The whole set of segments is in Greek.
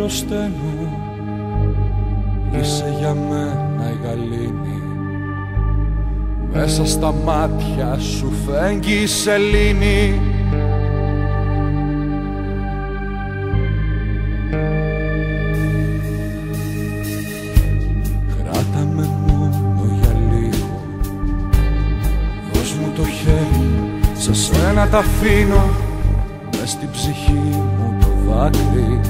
αρρωσταίνω Είσαι για μένα η γαλήνη. Μέσα στα μάτια σου φέγγει η σελήνη. Κράτα με μόνο για λίγο Δώσ' μου το χέρι, σε σένα τα αφήνω. Μες στην ψυχή μου το δάκρυ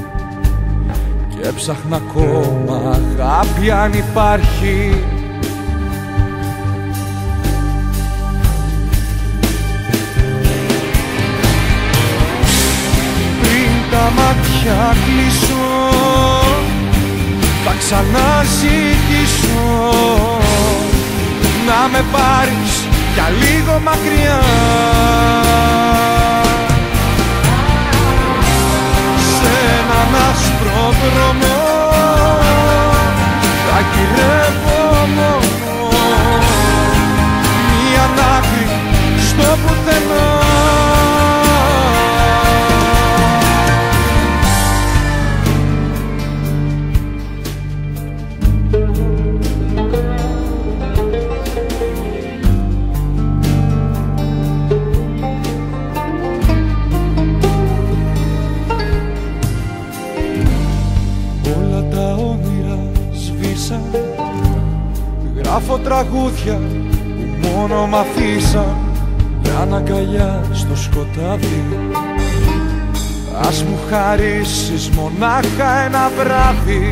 Και έψαχνα ακόμα αγάπη αν υπάρχει. Πριν τα μάτια κλείσω θα ξαναζητήσω. Να με πάρεις για λίγο μακριά Γράφω τραγούδια που μόνο μ' αφήσαν. Για να αγκαλιά στο σκοτάδι. Ας μου χαρίσεις μονάχα ένα βράδυ.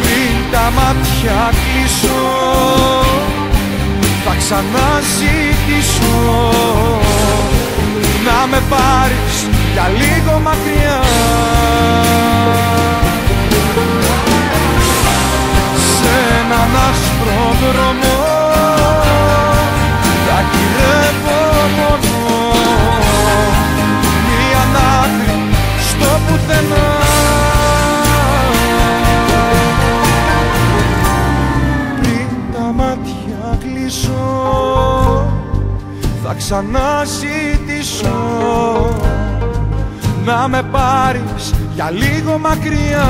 Πριν τα μάτια κλείσω θα ξαναζητήσω. Να με πάρεις για λίγο μακριά. Σε έναν άσπρο δρόμο θα γυρεύω μόνο. Μία άκρη στο πουθενά. Πριν τα μάτια κλείσω θα ξαναζητήσω να με πάρεις για λίγο μακριά